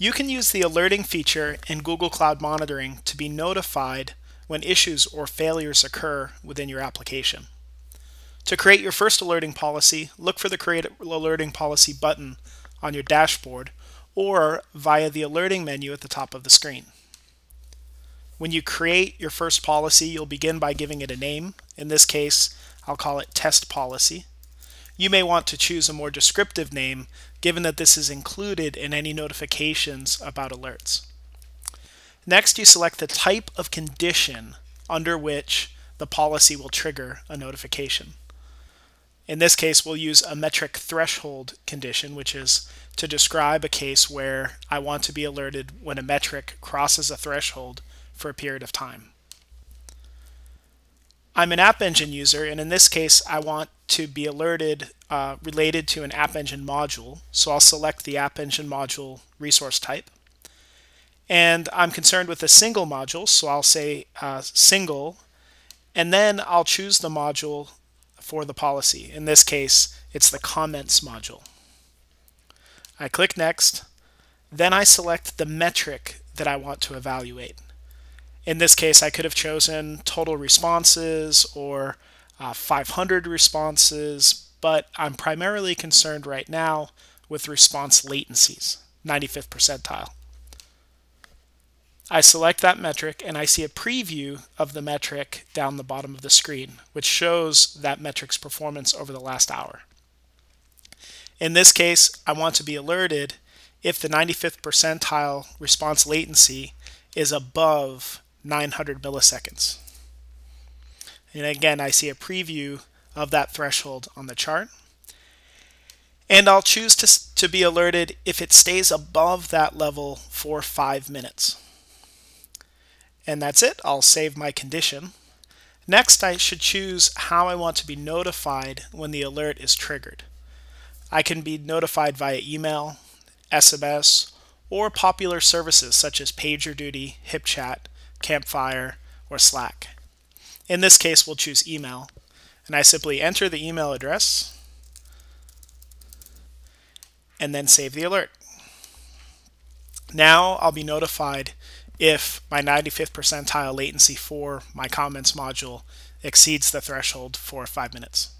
You can use the alerting feature in Google Cloud Monitoring to be notified when issues or failures occur within your application. To create your first alerting policy, look for the Create Alerting Policy button on your dashboard or via the alerting menu at the top of the screen. When you create your first policy, you'll begin by giving it a name. In this case, I'll call it Test Policy. You may want to choose a more descriptive name given that this is included in any notifications about alerts. Next, you select the type of condition under which the policy will trigger a notification. In this case, we'll use a metric threshold condition, which is to describe a case where I want to be alerted when a metric crosses a threshold for a period of time. I'm an App Engine user, and in this case, I want to be alerted uh, related to an App Engine module. So I'll select the App Engine module resource type. And I'm concerned with a single module, so I'll say uh, single, and then I'll choose the module for the policy. In this case, it's the comments module. I click next, then I select the metric that I want to evaluate. In this case, I could have chosen total responses or uh, 500 responses, but I'm primarily concerned right now with response latencies, 95th percentile. I select that metric and I see a preview of the metric down the bottom of the screen, which shows that metric's performance over the last hour. In this case, I want to be alerted if the 95th percentile response latency is above 900 milliseconds. And again, I see a preview of that threshold on the chart. And I'll choose to, to be alerted if it stays above that level for five minutes. And that's it. I'll save my condition. Next, I should choose how I want to be notified when the alert is triggered. I can be notified via email, SMS, or popular services such as PagerDuty, HipChat, Campfire, or Slack. In this case, we'll choose email, and I simply enter the email address and then save the alert. Now I'll be notified if my 95th percentile latency for my comments module exceeds the threshold for five minutes.